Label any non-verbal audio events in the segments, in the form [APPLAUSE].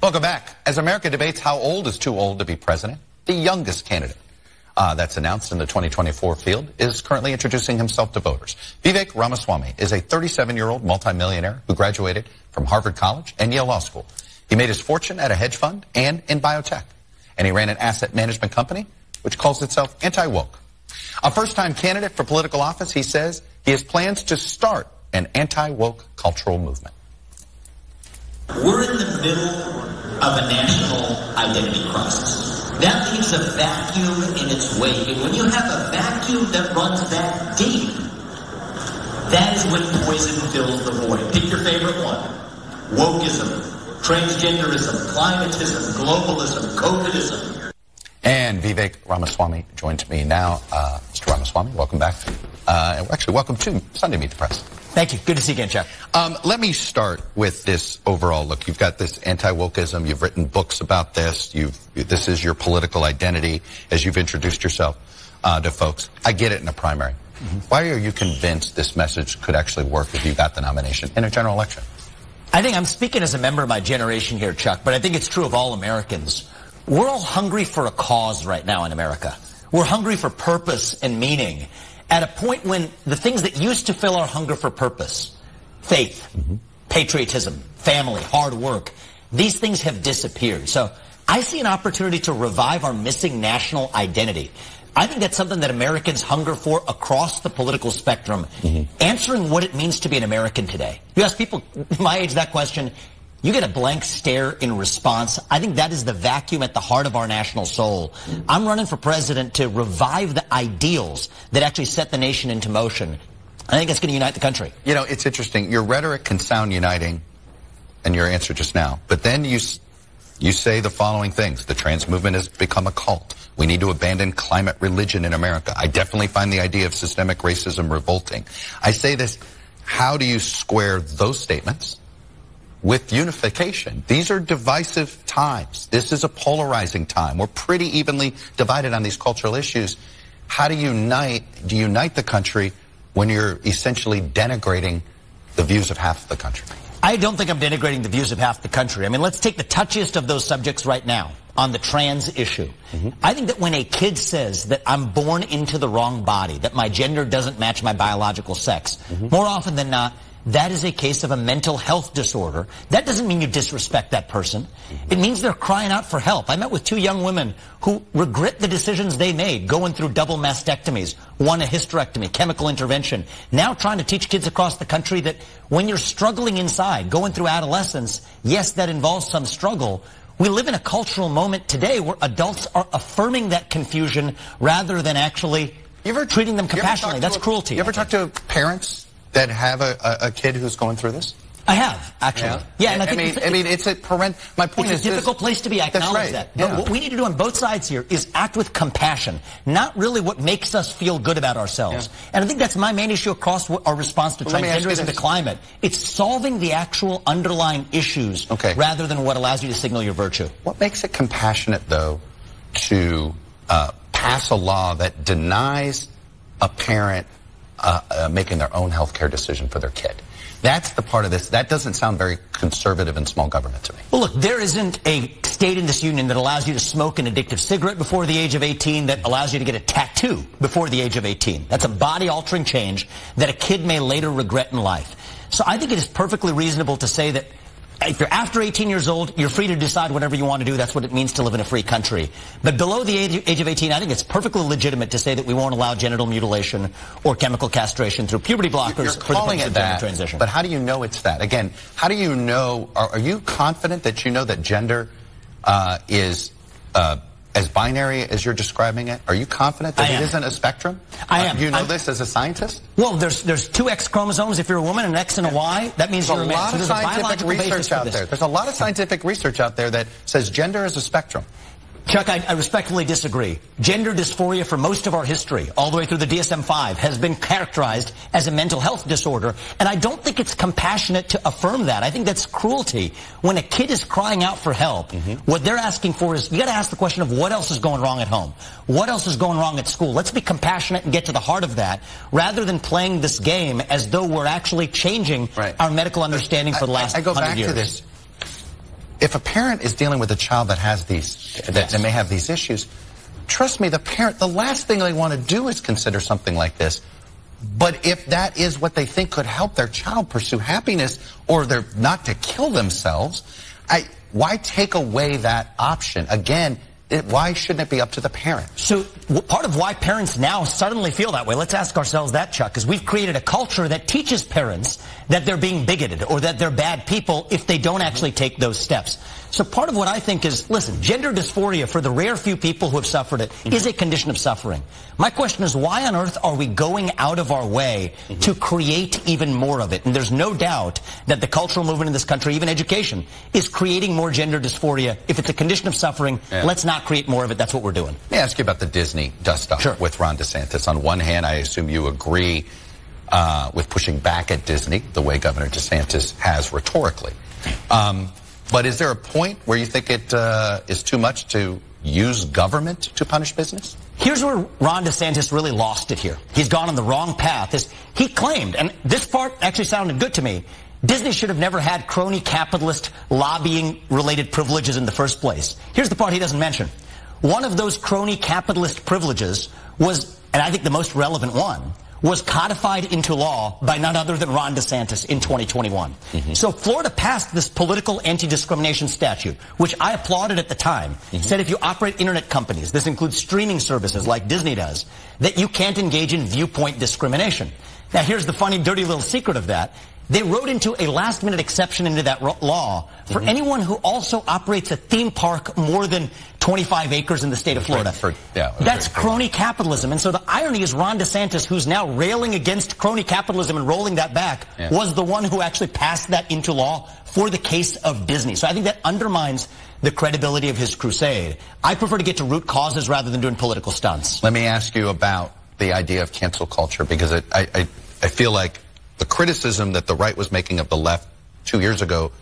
Welcome back. As America debates how old is too old to be president, the youngest candidate uh, that's announced in the 2024 field is currently introducing himself to voters. Vivek Ramaswamy is a 37-year-old multimillionaire who graduated from Harvard College and Yale Law School. He made his fortune at a hedge fund and in biotech. And he ran an asset management company which calls itself anti-woke. A first-time candidate for political office, he says he has plans to start an anti-woke cultural movement. We're in the middle of a national identity crisis. That leaves a vacuum in its wake. And when you have a vacuum that runs that deep, that is when poison fills the void. Pick your favorite one. Wokeism, transgenderism, climatism, globalism, COVIDism. And Vivek Ramaswamy joins me now. Uh, Mr. Ramaswamy, welcome back. Uh, actually, welcome to Sunday Meet the Press. Thank you. Good to see you again, Chuck. Um, let me start with this overall look. You've got this anti-wokeism. You've written books about this. You've, this is your political identity as you've introduced yourself uh, to folks. I get it in a primary. Mm-hmm. Why are you convinced this message could actually work if you got the nomination in a general election? I think I'm speaking as a member of my generation here, Chuck, but I think it's true of all Americans. We're all hungry for a cause right now in America. We're hungry for purpose and meaning at a point when the things that used to fill our hunger for purpose, faith, mm-hmm. patriotism, family, hard work, these things have disappeared. So I see an opportunity to revive our missing national identity. I think that's something that Americans hunger for across the political spectrum. Mm-hmm. Answering what it means to be an American today. You ask people [LAUGHS] my age that question, you get a blank stare in response. I think that is the vacuum at the heart of our national soul. I'm running for president to revive the ideals that actually set the nation into motion. I think it's going to unite the country. You know, it's interesting. Your rhetoric can sound uniting, and your answer just now, but then you you say the following things: the trans movement has become a cult. We need to abandon climate religion in America. I definitely find the idea of systemic racism revolting. I say this: how do you square those statements? With unification. These are divisive times. This is a polarizing time. We're pretty evenly divided on these cultural issues. How do you unite, do you unite the country when you're essentially denigrating the views of half the country? I don't think I'm denigrating the views of half the country. I mean, let's take the touchiest of those subjects right now on the trans issue. Mm-hmm. I think that when a kid says that I'm born into the wrong body, that my gender doesn't match my biological sex, mm-hmm. more often than not, that is a case of a mental health disorder. That doesn't mean you disrespect that person. Mm-hmm. It means they're crying out for help. I met with two young women who regret the decisions they made, going through double mastectomies, one a hysterectomy, chemical intervention. Now trying to teach kids across the country that when you're struggling inside, going through adolescence, yes, that involves some struggle. We live in a cultural moment today where adults are affirming that confusion rather than actually you ever, treating them compassionately. That's a, cruelty. You ever talk to parents that have a, a, a kid who's going through this? I have actually. Yeah, yeah and I, I mean, I mean, it's a parent. My point it's is, a difficult this, place to be. I acknowledge right. that. But yeah. what we need to do on both sides here is act with compassion, not really what makes us feel good about ourselves. Yeah. And I think that's my main issue across our response to well, transgenderism and the climate. It's solving the actual underlying issues okay. rather than what allows you to signal your virtue. What makes it compassionate, though, to uh, pass a law that denies a parent uh, uh, making their own health care decision for their kid. That's the part of this. That doesn't sound very conservative and small government to me. Well, look, there isn't a state in this union that allows you to smoke an addictive cigarette before the age of 18 that allows you to get a tattoo before the age of 18. That's a body-altering change that a kid may later regret in life. So I think it is perfectly reasonable to say that if you're after 18 years old, you're free to decide whatever you want to do. That's what it means to live in a free country. But below the age, of 18, I think it's perfectly legitimate to say that we won't allow genital mutilation or chemical castration through puberty blockers you're for the purpose of that, transition. But how do you know it's that? Again, how do you know? Are, are you confident that you know that gender uh, is uh, as binary as you're describing it? Are you confident that it isn't a spectrum? I am. Uh, you know I'm, this as a scientist? Well, there's there's two X chromosomes if you're a woman, an X and a Y. That means there's you're a, man. lot so of scientific research out there. There's a lot of scientific research out there that says gender is a spectrum. Chuck, I, I, respectfully disagree. Gender dysphoria for most of our history, all the way through the DSM-5, has been characterized as a mental health disorder, and I don't think it's compassionate to affirm that. I think that's cruelty. When a kid is crying out for help, mm-hmm. what they're asking for is, you gotta ask the question of what else is going wrong at home? What else is going wrong at school? Let's be compassionate and get to the heart of that, rather than playing this game as though we're actually changing right. our medical understanding for the last I, I go back years. to this if a parent is dealing with a child that has these, that, that may have these issues, trust me, the parent, the last thing they want to do is consider something like this. But if that is what they think could help their child pursue happiness or they're not to kill themselves, I, why take away that option? Again, why shouldn't it be up to the parent? So part of why parents now suddenly feel that way, let's ask ourselves that, Chuck, is we've created a culture that teaches parents that they're being bigoted or that they're bad people if they don't mm-hmm. actually take those steps. So part of what I think is, listen, gender dysphoria for the rare few people who have suffered it mm-hmm. is a condition of suffering. My question is, why on earth are we going out of our way mm-hmm. to create even more of it? And there's no doubt that the cultural movement in this country, even education, is creating more gender dysphoria. If it's a condition of suffering, Yeah. let's not create more of it. That's what we're doing. Let me ask you about the Disney dust up Sure. with Ron DeSantis. On one hand, I assume you agree uh, with pushing back at Disney the way Governor DeSantis has rhetorically. Um, but is there a point where you think it uh, is too much to use government to punish business? Here's where Ron DeSantis really lost it here. He's gone on the wrong path. Is he claimed, and this part actually sounded good to me, Disney should have never had crony capitalist lobbying related privileges in the first place. Here's the part he doesn't mention. One of those crony capitalist privileges was, and I think the most relevant one, was codified into law by none other than Ron DeSantis in 2021. Mm-hmm. So Florida passed this political anti-discrimination statute, which I applauded at the time, mm-hmm. said if you operate internet companies, this includes streaming services like Disney does, that you can't engage in viewpoint discrimination. Now here's the funny, dirty little secret of that. They wrote into a last minute exception into that ro- law for mm-hmm. anyone who also operates a theme park more than 25 acres in the state of Florida. For- yeah, That's crony capitalism. And so the irony is Ron DeSantis, who's now railing against crony capitalism and rolling that back, Yeah. was the one who actually passed that into law for the case of Disney. So I think that undermines the credibility of his crusade. I prefer to get to root causes rather than doing political stunts. Let me ask you about the idea of cancel culture because it, I, I, I feel like the criticism that the right was making of the left two years ago,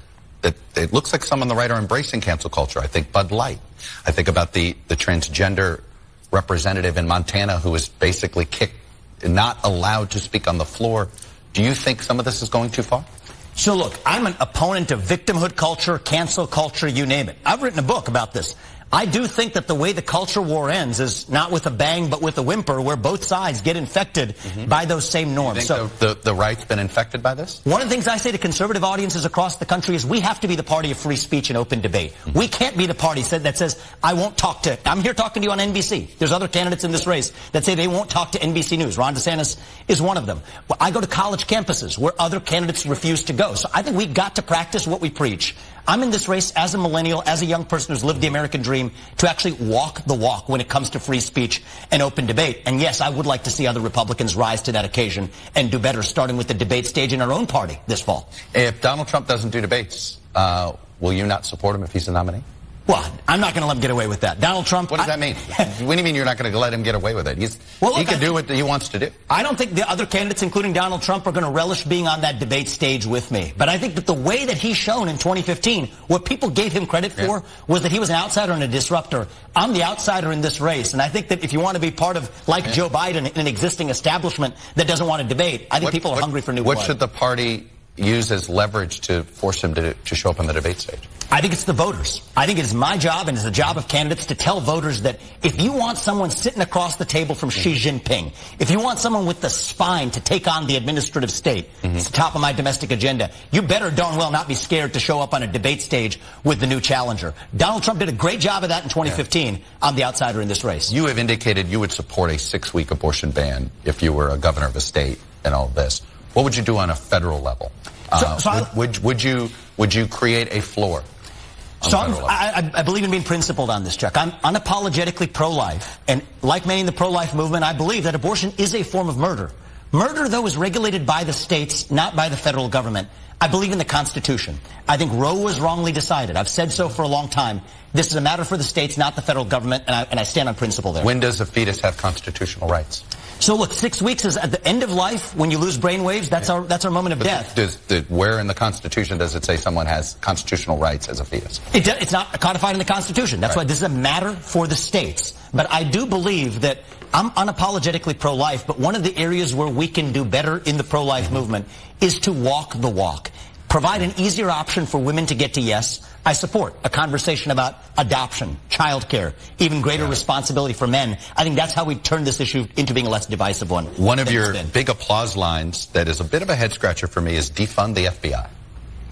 that it looks like some on the right are embracing cancel culture. I think Bud Light. I think about the, the transgender representative in Montana who was basically kicked, not allowed to speak on the floor. Do you think some of this is going too far? So look, I'm an opponent of victimhood culture, cancel culture, you name it. I've written a book about this. I do think that the way the culture war ends is not with a bang, but with a whimper, where both sides get infected mm-hmm. by those same norms. Think So the, the, the right's been infected by this? one of the things I say to conservative audiences across the country is we have to be the party of free speech and open debate. Mm-hmm. We can't be the party said- that says, I won't talk to, I'm here talking to you on NBC. There's other candidates in this race that say they won't talk to NBC News. Ron DeSantis is one of them. Well, I go to college campuses where other candidates refuse to go. So I think we've got to practice what we preach. I'm in this race as a millennial, as a young person who's lived the American dream, to actually walk the walk when it comes to free speech and open debate. And yes, I would like to see other Republicans rise to that occasion and do better, starting with the debate stage in our own party this fall. If Donald Trump doesn't do debates, uh, will you not support him if he's the nominee? Well, I'm not going to let him get away with that. Donald Trump. What does I- that mean? [LAUGHS] what do you mean you're not going to let him get away with it? He's, Well, he can I- do what he wants to do. I don't think the other candidates, including Donald Trump, are going to relish being on that debate stage with me. But I think that the way that he's shown in 2015, what people gave him credit for Yeah. was that he was an outsider and a disruptor. I'm the outsider in this race, and I think that if you want to be part of, like Joe Biden, in an existing establishment that doesn't want to debate, I think people are hungry for new What blood. should the party use as leverage to force him to, to show up on the debate stage? I think it's the voters. I think it is my job and it's the job of candidates to tell voters that if you want someone sitting across the table from Xi Jinping, if you want someone with the spine to take on the administrative state, mm-hmm. it's the top of my domestic agenda, you better darn well not be scared to show up on a debate stage with the new challenger. Donald Trump did a great job of that in 2015. I'm the outsider in this race. You have indicated you would support a six-week abortion ban if you were a governor of a state and all this. What would you do on a federal level? Uh, so would, would, would you would you create a floor? So I'm, federal level? I, I I believe in being principled on this, Chuck. I'm unapologetically pro-life. And like many in the pro-life movement, I believe that abortion is a form of murder. Murder, though, is regulated by the states, not by the federal government. I believe in the Constitution. I think Roe was wrongly decided. I've said so for a long time. This is a matter for the states, not the federal government, and I, and I stand on principle there. when does a fetus have constitutional rights? so look, six weeks is at the end of life when you lose brain waves. That's our that's our moment of death. Does, does, where in the Constitution does it say someone has constitutional rights as a fetus? It do, it's not codified in the Constitution. That's Right. why this is a matter for the states. But I do believe that I'm unapologetically pro-life, but one of the areas where we can do better in the pro-life movement is to walk the walk. provide an easier option for women to get to yes, I support a conversation about adoption, childcare, even greater yeah. responsibility for men. I think that's how we turn this issue into being a less divisive one. One of your big applause lines that is a bit of a head scratcher for me is defund the FBI.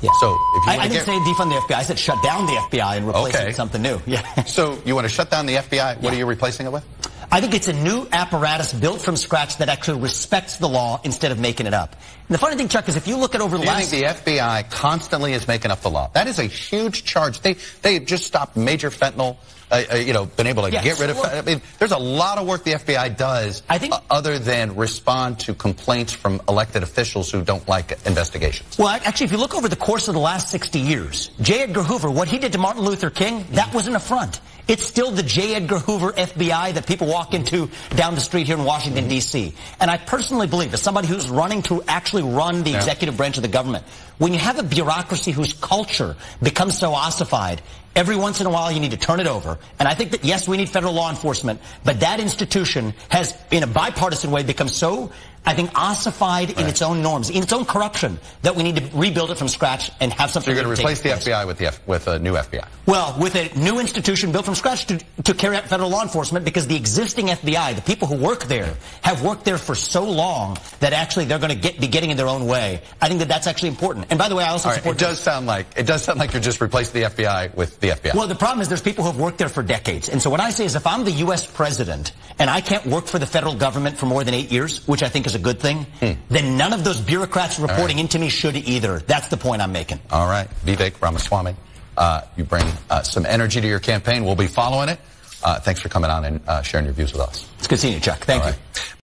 Yeah. So I, I, didn't say defund the FBI. I said shut down the FBI and replace okay. it with something new. [LAUGHS] Yeah. So you want to shut down the FBI? What yeah. are you replacing it with? I think it's a new apparatus built from scratch that actually respects the law instead of making it up. And the funny thing, Chuck, is if you look at over the Do last... You think the FBI constantly is making up the law? That is a huge charge. They they just stopped major fentanyl. Uh, you know, been able to yes. get rid of. I mean, there's a lot of work the FBI does. I think, uh, other than respond to complaints from elected officials who don't like investigations. Well, actually, if you look over the course of the last 60 years, J. Edgar Hoover, what he did to Martin Luther King, that was an affront. It's still the J. Edgar Hoover FBI that people walk into down the street here in Washington, D.C. And I personally believe, as somebody who's running to actually run the yeah. executive branch of the government, when you have a bureaucracy whose culture becomes so ossified, every once in a while you need to turn it over. And I think that, yes, we need federal law enforcement, but that institution has, in a bipartisan way, become so I think, ossified right. in its own norms, in its own corruption, that we need to rebuild it from scratch and have something. So you're going to replace the place. FBI with the F, with a new FBI? Well, with a new institution built from scratch to, to carry out federal law enforcement, because the existing FBI, the people who work there, have worked there for so long that actually they're going to get, be getting in their own way. I think that that's actually important. And by the way, I also right, support. It does sound like it does sound like you're just replacing the FBI with the FBI. Well, the problem is there's people who have worked there for decades, and so what I say is if I'm the U.S. president and I can't work for the federal government for more than eight years, which I think is a good thing. Hmm then none of those bureaucrats reporting right. into me should either. That's the point I'm making. All right. Vivek Ramaswamy, uh, you bring uh, some energy to your campaign. We'll be following it. Uh, thanks for coming on and uh, sharing your views with us. It's good seeing you, Chuck. Thank All you. Right.